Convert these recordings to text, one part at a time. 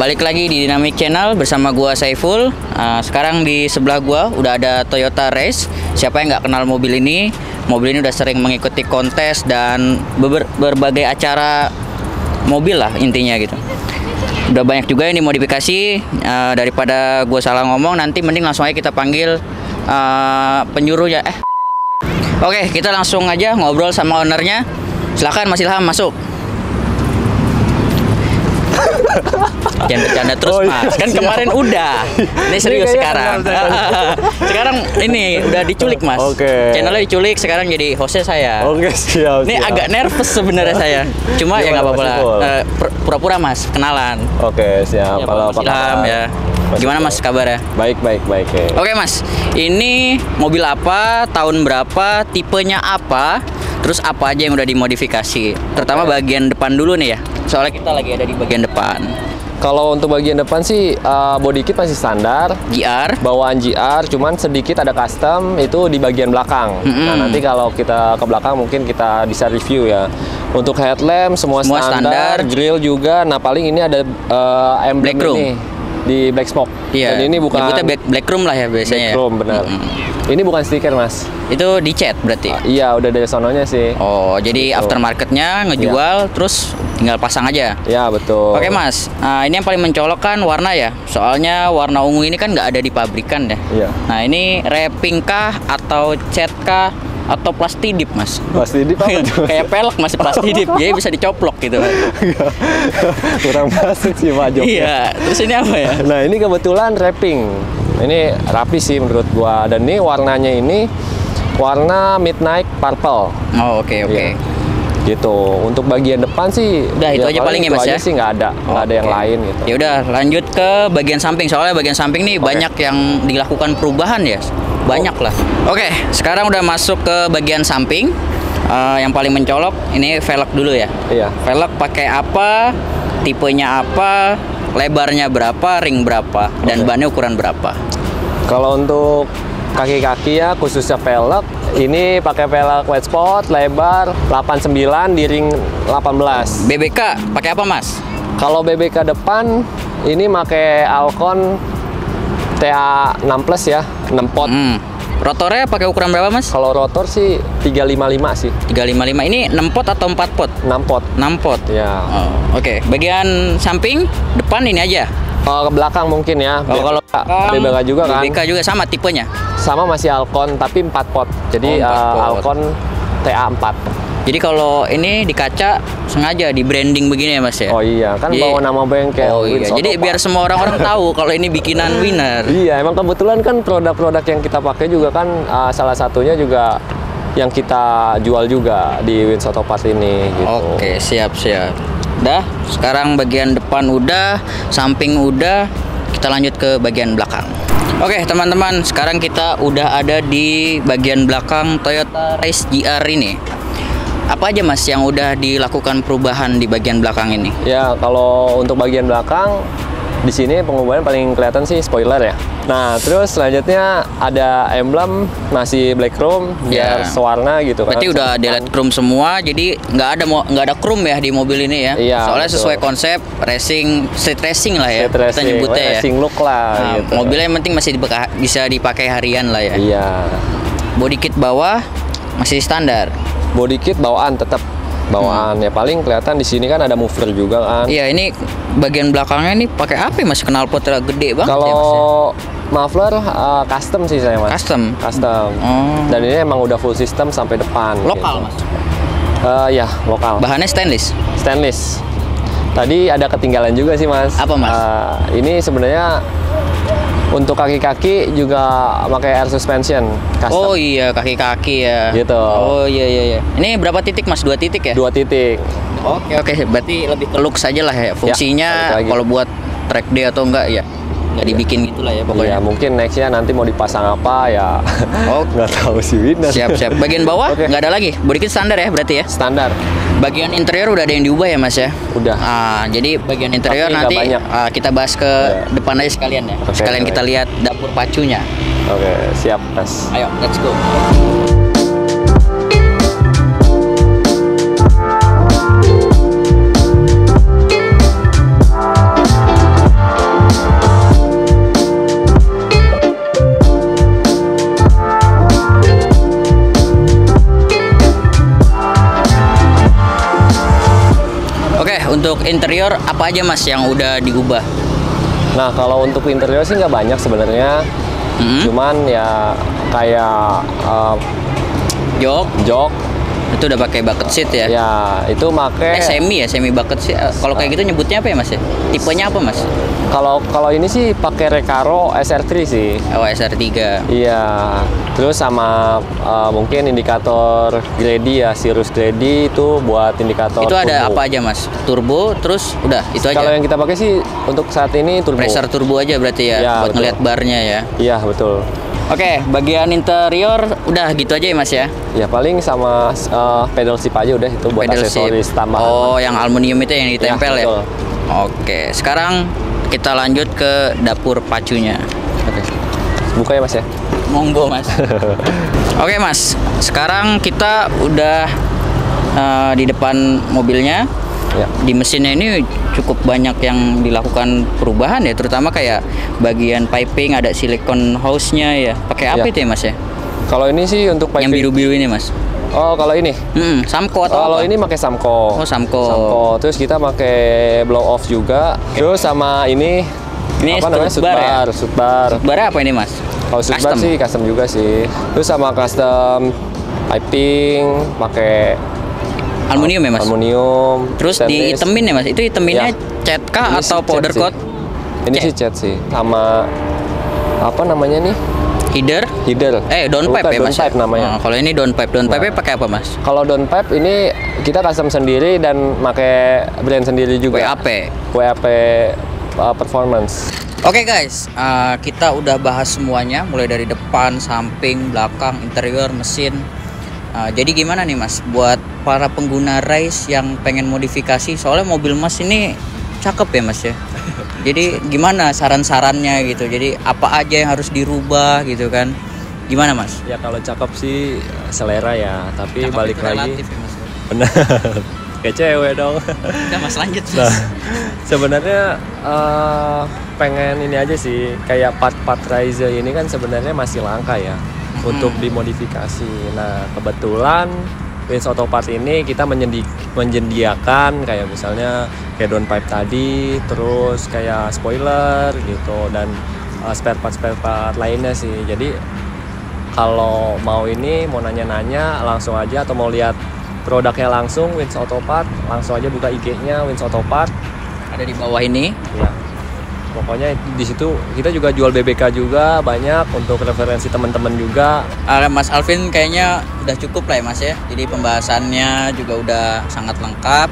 balik lagi di Dynamic Channel bersama gua Saiful. Uh, sekarang di sebelah gua udah ada Toyota Race. Siapa yang nggak kenal mobil ini? Mobil ini udah sering mengikuti kontes dan ber- berbagai acara mobil lah intinya gitu. Udah banyak juga yang dimodifikasi. Uh, daripada gua salah ngomong, nanti mending langsung aja kita panggil uh, penyuruhnya. Eh, oke kita langsung aja ngobrol sama ownernya. Silakan Mas Ilham masuk. Jangan bercanda terus Oh, iya, mas Kan siap. kemarin udah Ini serius kayaknya sekarang kenal saya. Sekarang ini udah diculik mas Oke. Channelnya diculik Sekarang jadi hostnya saya Oke, siap. Ini siap. agak nervous sebenarnya saya Cuma ya nggak apa-apa lah? Eh, pur- Pura-pura mas Kenalan Oke, siap. Ya, apa Ilham ya Gimana mas kabarnya? Baik, baik, baik. ya. Oke mas, ini mobil apa, tahun berapa, tipenya apa, terus apa aja yang udah dimodifikasi? Terutama bagian depan dulu nih ya, soalnya kita lagi ada di bagian depan. Kalau untuk bagian depan sih uh, body kit masih standar. GR, Bawaan GR, cuman sedikit ada custom itu di bagian belakang. Mm-mm. Nah nanti kalau kita ke belakang mungkin kita bisa review ya. Untuk headlamp semua, Semua standar. standar, grill juga. Nah paling ini ada uh, emblem Black room. ini di black smoke. Iya. Dan ini bukan Nyebutnya black, black room lah ya biasanya. black ya. room benar. Mm-mm. Ini bukan stiker mas. Itu dicat berarti. Iya udah dari sononya sih. Oh, jadi Betul. aftermarketnya ngejual, terus tinggal pasang aja. Ya betul. Oke mas, Nah, ini yang paling mencolok kan warna ya. Soalnya warna ungu ini kan nggak ada di pabrikan ya. Iya. Nah ini wrapping kah atau cat kah atau plastidip mas? Pasti di apa tuh? Kayak pelek masih plastidip, jadi bisa dicoplok gitu. Kurang masuk sih Pak Jok. iya, terus ini apa ya? Nah ini kebetulan wrapping. Ini rapi sih menurut gua. Dan ini warnanya ini warna midnight purple. Oh oke oke. Iya. Gitu. Untuk bagian depan sih. Udah, itu aja paling ya, Mas, ya? sih nggak ada, nggak ada yang lain gitu. Ya udah lanjut ke bagian samping soalnya bagian samping nih Oke. banyak yang dilakukan perubahan ya. Banyak lah. Oke, sekarang udah masuk ke bagian samping. Eh, yang paling mencolok ini velg dulu ya. Iya. Velg pakai apa? Tipenya apa? Lebarnya berapa? Ring berapa? Dan Oke. bannya ukuran berapa? Kalau untuk kaki-kaki ya khususnya velg ini pakai velg wet spot lebar 89 di ring 18. BBK pakai apa, Mas? Kalau BBK depan ini pakai Alcon TA 6 Plus ya, 6 pot. Hmm. Rotornya pakai ukuran berapa, Mas? Kalau rotor sih 355 sih, 355. Ini 6 pot atau 4 pot? 6 pot. 6 pot. Ya. Oh, Oke, bagian samping depan ini aja. Kalau ke belakang mungkin ya. Oh, kalau BBK, juga kan. BBK juga sama tipenya. Sama masih Alcon tapi 4 pot. Jadi Oh, empat eh, pot. Alcon TA 4. Jadi kalau ini di kaca sengaja di branding begini ya Mas ya. Oh iya, kan Jadi- bawa nama bengkel. Oh iya, Wins jadi biar semua orang-orang tahu kalau ini bikinan winner. Iya, emang kebetulan kan produk-produk yang kita pakai juga kan uh, salah satunya juga yang kita jual juga di Wins Autopart ini gitu. Oke, siap siap. Dah, sekarang bagian depan udah, samping udah, kita lanjut ke bagian belakang. Oke, teman-teman, sekarang kita udah ada di bagian belakang Toyota Race GR ini. Apa aja Mas yang udah dilakukan perubahan di bagian belakang ini? Ya, kalau untuk bagian belakang di sini pengubahan paling kelihatan sih spoiler ya. Nah, terus selanjutnya ada emblem masih black chrome biar Ya. sewarna gitu kan. Berarti udah delete chrome semua, jadi nggak ada nggak ada chrome ya di mobil ini ya. Iya, Soalnya betul. sesuai konsep racing, street racing lah ya. Street Kita racing, nyebutnya ya. racing look lah Nah, gitu. Mobilnya yang penting masih dibeka- bisa dipakai harian lah ya. Iya. Body kit bawah masih standar. Body kit bawaan tetap bawaan ya paling kelihatan di sini kan ada mover juga kan. Iya ini bagian belakangnya ini pakai apa? ya, Mas knalpotnya gede banget ya Mas. ya? Kalau muffler uh, custom sih saya mas. Custom. Custom. Oh. Dan ini emang udah full system sampai depan. Lokal gitu. mas. Eh, ya lokal. Bahannya stainless. Stainless. Tadi ada ketinggalan juga sih mas. Apa, Mas? Eh, ini sebenarnya untuk kaki-kaki juga pakai air suspension. Custom. Oh iya kaki-kaki ya. Gitu. Oh iya iya iya. Ini berapa titik mas? Dua titik ya? Dua titik. Oke oke, berarti lebih ke look saja lah ya. Fungsinya balik lagi. kalau buat track day atau enggak ya nggak dibikin gitu lah ya Iya, pokoknya. mungkin nextnya nanti mau dipasang apa ya. Oh. nggak tahu sih. Siap siap. Bagian bawah Oke. nggak ada lagi. Body kit standar ya berarti ya. Standar. Bagian interior udah ada yang diubah ya mas ya. Udah. Ah, jadi bagian interior Tapi nanti ah, kita bahas ke Iya. depan aja sekalian ya. Oke, sekalian oke. kita lihat dapur pacunya. Oke, siap mas. Ayo, let's go. Untuk interior apa aja mas yang udah diubah? Nah kalau untuk interior sih nggak banyak sebenarnya. Hmm? Cuman ya kayak uh, Jok jok itu udah pakai bucket seat ya? ya itu make Eh semi ya, semi bucket seat. Eh, Kalau kayak gitu nyebutnya apa ya mas ya? Tipenya apa mas? kalau kalau ini sih pakai Recaro SR3 sih. Oh SR3. Iya, terus sama uh, mungkin indikator Grady ya, Sirius Grady itu buat indikator Itu ada turbo. apa aja mas? Turbo, terus udah itu aja. Kalau yang kita pakai sih untuk saat ini turbo. Pressure turbo aja berarti ya, Ya, buat betul. ngeliat barnya ya. Iya betul. Oke, bagian interior udah gitu aja ya mas ya? Ya paling sama uh, pedal shift aja udah itu buat Pedal aksesoris tambahan. Oh, yang aluminium itu yang ditempel ya? betul. Oke, sekarang kita lanjut ke dapur pacunya. Oke. Buka ya mas ya. Monggo mas. Oke mas, sekarang kita udah eh, di depan mobilnya. Ya. Di mesinnya ini cukup banyak yang dilakukan perubahan ya, terutama kayak bagian piping ada silikon hose-nya ya. Pakai apa Ya. itu ya mas ya? Kalau ini sih untuk Yang piping. biru-biru ini mas. Oh kalau ini. Hmm, Samco atau Kalau apa? ini pakai Samco. Oh, Samco. Samco. Terus kita pakai blow off juga. Terus sama ini Ini apa namanya? strut bar ya? Sudbar, sudbar. Apa ini mas? Kalau sudbar sih custom juga sih. Terus sama custom piping pakai Aluminium ya mas? aluminium. Terus stainless. dihitemin ya mas? Itu hiteminnya Ya. cat kah Ini atau cat powder coat? Ini Cat. sih cat sih. Sama apa namanya nih? Header? Header. Eh, downpipe Bukan, ya mas? downpipe ya? namanya. Oh, kalau ini downpipe, downpipe Nah. pakai apa mas? Kalau downpipe ini kita custom sendiri dan pakai brand sendiri juga. WAP. WAP uh, performance. Oke guys, uh, kita udah bahas semuanya, mulai dari depan, samping, belakang, interior, mesin. Uh, jadi gimana nih mas, buat para pengguna race yang pengen modifikasi, soalnya mobil mas ini cakep ya mas ya. Jadi gimana saran-sarannya gitu? Jadi apa aja yang harus dirubah gitu kan? Gimana mas? Ya kalau cakep sih selera ya, tapi Cakep balik lagi relatif ya, Mas. benar kayak cewek dong. Udah mas lanjut mas. Nah, sebenarnya eh, pengen ini aja sih, kayak part-part Rize ini kan sebenarnya masih langka ya untuk dimodifikasi. Nah, kebetulan Wins Auto Part ini kita menyendi- menyediakan kayak misalnya kayak downpipe tadi, terus kayak spoiler gitu dan eh, spare part spare part lainnya sih. Jadi kalau mau ini mau nanya-nanya langsung aja atau mau lihat produknya langsung Wins Auto Part langsung aja buka IG-nya Wins Auto Part Ada di bawah ini. ya pokoknya di situ kita juga jual BBK juga banyak untuk referensi teman-teman juga Mas Alvin kayaknya udah cukup lah ya Mas ya. Jadi pembahasannya juga udah sangat lengkap.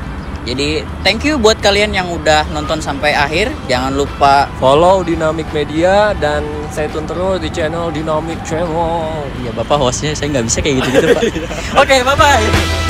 Jadi thank you buat kalian yang udah nonton sampai akhir. Jangan lupa follow Dynamic Media dan stay tune terus di channel Dynamic Channel Iya bapak hostnya saya nggak bisa kayak gitu gitu pak. Oke bye bye.